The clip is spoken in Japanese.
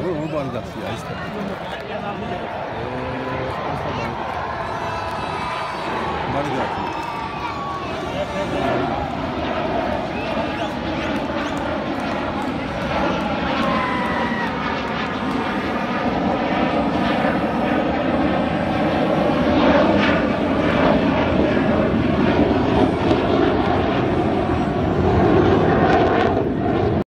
Oh, baru dah siap istirahat. Eh,